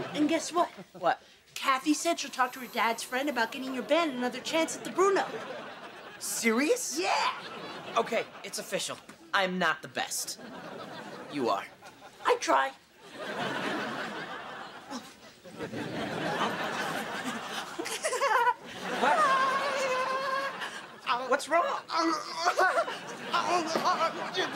Oh, and guess what? What? Kathy said she'll talk to her dad's friend about getting your band another chance at the Bruno. Serious? Yeah, Okay, it's official. I'm not the best. You are. I try. What? What's wrong?